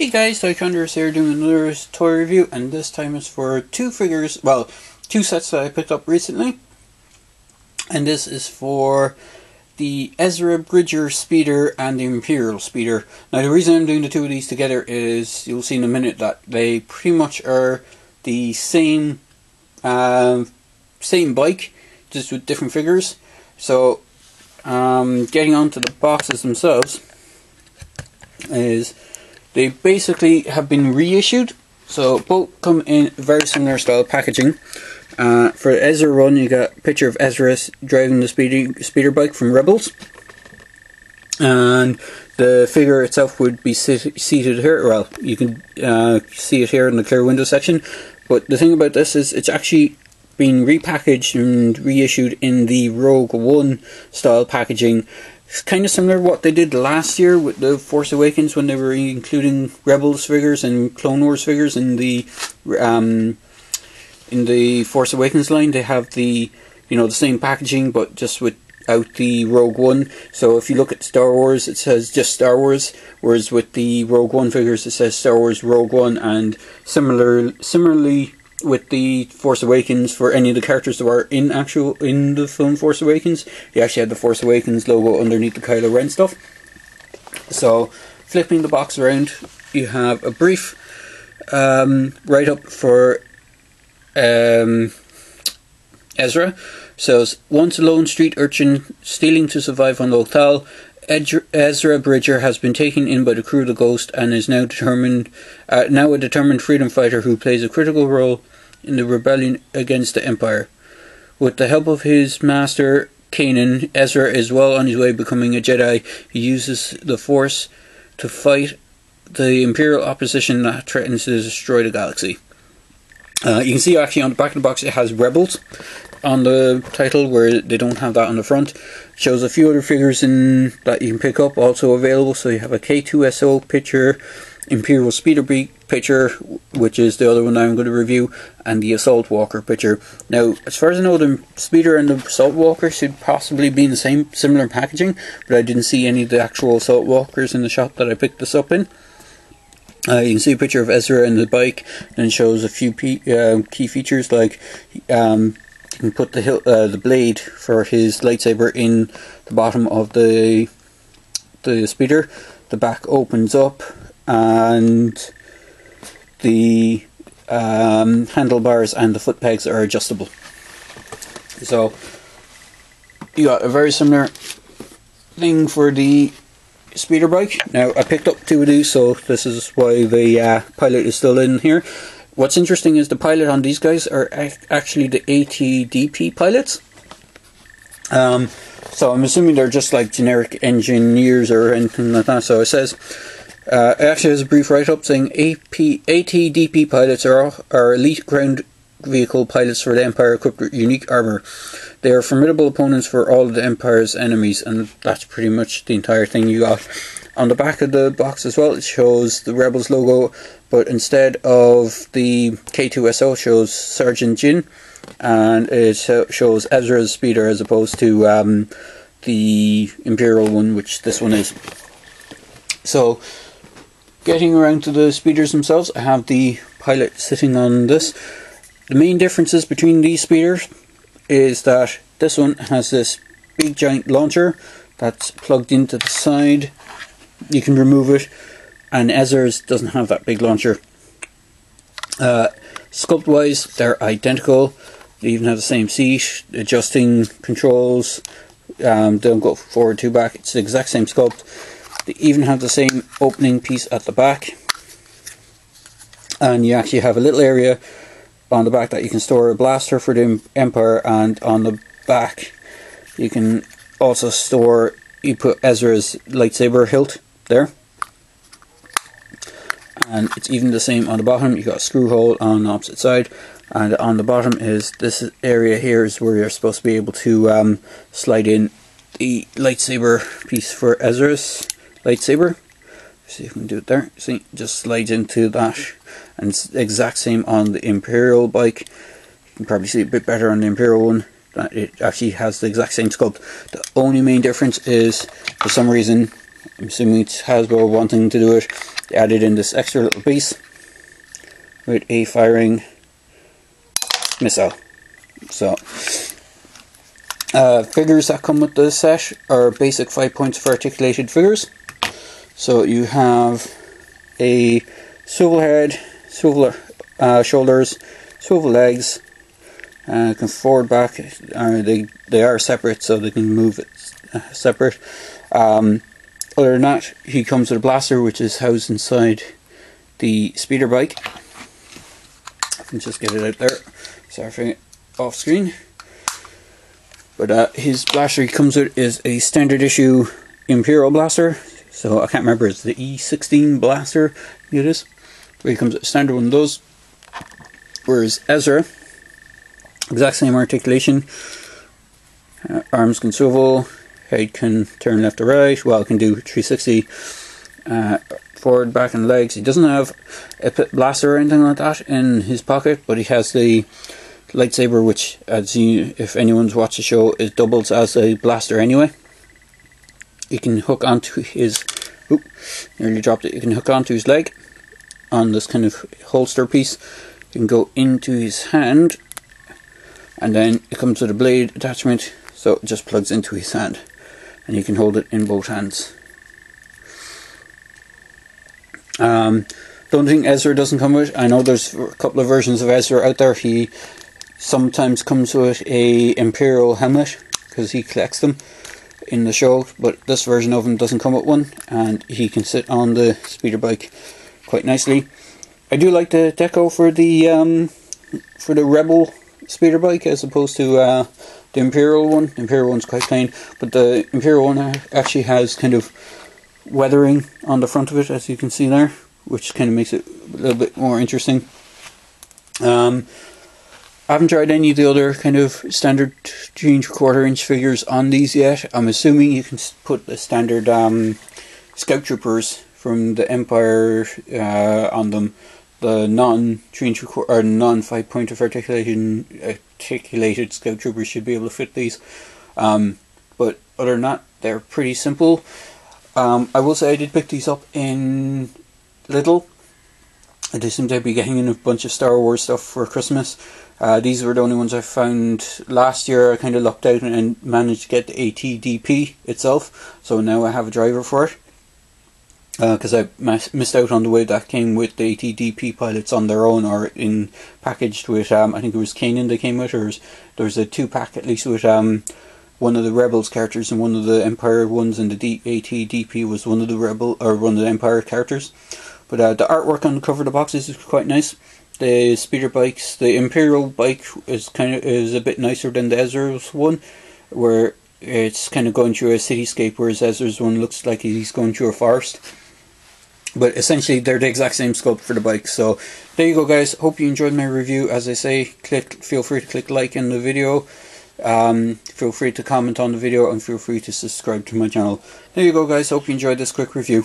Hey guys, Tycondrius here doing another toy review and this time it's for two figures, well, two sets that I picked up recently. And this is for the Ezra Bridger Speeder and the Imperial Speeder. Now the reason I'm doing the two of these together is, you'll see in a minute, that they pretty much are the same, um, same bike, just with different figures. So, um, getting onto the boxes themselves is they basically have been reissued, so both come in very similar style packaging. Uh, for Ezra one, you got a picture of Ezra driving the speedy, speeder bike from Rebels, and the figure itself would be sit, seated here. Well, you can uh, see it here in the clear window section. But the thing about this is, it's actually been repackaged and reissued in the Rogue One style packaging it's kind of similar to what they did last year with the Force Awakens when they were including Rebels figures and Clone Wars figures in the um, in the Force Awakens line. They have the you know the same packaging but just without the Rogue One. So if you look at Star Wars, it says just Star Wars, whereas with the Rogue One figures, it says Star Wars Rogue One, and similar similarly with the Force Awakens for any of the characters that were in actual in the film Force Awakens. You actually had the Force Awakens logo underneath the Kylo Ren stuff. So, flipping the box around, you have a brief um, write up for um, Ezra. Says once a lone street urchin stealing to survive on Lothal, Ezra Bridger has been taken in by the crew of the Ghost and is now determined, uh, now a determined freedom fighter who plays a critical role in the rebellion against the Empire. With the help of his master Kanan, Ezra is well on his way becoming a Jedi. He uses the Force to fight the Imperial opposition that threatens to destroy the galaxy. Uh, you can see actually on the back of the box it has Rebels on the title where they don't have that on the front. Shows a few other figures in that you can pick up also available. So you have a K2SO picture, Imperial Speeder Bike picture, which is the other one I'm going to review, and the Assault Walker picture. Now, as far as I know, the Speeder and the Assault Walker should possibly be in the same similar packaging, but I didn't see any of the actual Assault Walkers in the shop that I picked this up in. Uh, you can see a picture of Ezra and the bike, and shows a few uh, key features like um, you can put the uh, the blade for his lightsaber in the bottom of the the speeder. The back opens up, and the um, handlebars and the foot pegs are adjustable. So you got a very similar thing for the speeder bike. Now I picked up two of these, so this is why the uh, pilot is still in here. What's interesting is the pilot on these guys are actually the ATDP pilots. Um, so I'm assuming they're just like generic engineers or anything like that. So it says, uh, it actually has a brief write-up saying AP, ATDP pilots are, are elite ground vehicle pilots for the Empire equipped with unique armor. They are formidable opponents for all of the Empire's enemies, and that's pretty much the entire thing you got. On the back of the box as well, it shows the Rebels logo, but instead of the K2SO, shows Sergeant Jyn, and it shows Ezra's speeder as opposed to um, the Imperial one, which this one is. So, getting around to the speeders themselves, I have the pilot sitting on this. The main differences between these speeders is that this one has this big giant launcher that's plugged into the side. You can remove it, and Ezra's doesn't have that big launcher. Uh, sculpt wise, they're identical. They even have the same seat, adjusting controls. Um, don't go forward to back. It's the exact same sculpt. They even have the same opening piece at the back, and you actually have a little area on the back that you can store a blaster for the Empire, and on the back you can also store. You put Ezra's lightsaber hilt there, and it's even the same on the bottom. You got a screw hole on the opposite side, and on the bottom is this area here is where you're supposed to be able to um, slide in the lightsaber piece for Ezra's lightsaber. See if we can do it there. See, just slides into that and it's exact same on the Imperial bike. You can probably see a bit better on the Imperial one. It actually has the exact same sculpt. The only main difference is, for some reason, I'm assuming it's Hasbro wanting to do it. They added in this extra little piece with a firing missile. So, uh, figures that come with the set are basic 5 points for articulated figures. So you have a swivel head, swivel uh, shoulders, swivel legs, uh, can forward back. Uh, they they are separate, so they can move it uh, separate. Um, other than that, he comes with a blaster, which is housed inside the speeder bike. I can just get it out there. Sorry for it off screen. But uh, his blaster he comes with is a standard issue Imperial blaster. So I can't remember, it's the E16 blaster it is. But he comes with standard one of those. Whereas Ezra, exact same articulation. Uh, arms can swivel, head can turn left or right. Well, it can do 360 uh, forward, back, and legs. He doesn't have a blaster or anything like that in his pocket, but he has the lightsaber, which, as you, if anyone's watched the show, it doubles as a blaster anyway. You can hook onto his. Oop, nearly dropped it. You can hook onto his leg on this kind of holster piece. You can go into his hand, and then it comes with a blade attachment, so it just plugs into his hand, and you can hold it in both hands. Um, the only thing Ezra doesn't come with, I know there's a couple of versions of Ezra out there. He sometimes comes with a Imperial helmet because he collects them in the show, but this version of him doesn't come with one, and he can sit on the speeder bike quite nicely. I do like the deco for the um, for the Rebel speeder bike as opposed to uh, the Imperial one. The Imperial one's quite plain, but the Imperial one actually has kind of weathering on the front of it, as you can see there, which kind of makes it a little bit more interesting. Um, I haven't tried any of the other kind of standard inch quarter inch figures on these yet. I'm assuming you can put the standard um, Scout Troopers from the Empire uh, on them. The non inch or non five point of articulation articulated Scout Troopers should be able to fit these. Um, but other than that, they're pretty simple. Um, I will say I did pick these up in Lidl. Just seem to be getting in a bunch of Star Wars stuff for Christmas. Uh, these were the only ones I found last year. I kind of lucked out and managed to get the ATDP itself, so now I have a driver for it. Because uh, I missed out on the way that came with the ATDP pilots on their own or in packaged with, um, I think it was Kanan they came with, or there was a two pack at least with um, one of the Rebels characters and one of the Empire ones, and the D- ATDP was one of the Rebel or one of the Empire characters. But uh, the artwork on the cover of the boxes is quite nice the speeder bikes. The Imperial bike is kind of is a bit nicer than the Ezra's one, where it's kind of going through a cityscape, whereas Ezra's one looks like he's going through a forest. But essentially, they're the exact same sculpt for the bike. So there you go, guys. Hope you enjoyed my review. As I say, click. Feel free to click like in the video. Um, feel free to comment on the video and feel free to subscribe to my channel. There you go, guys. Hope you enjoyed this quick review.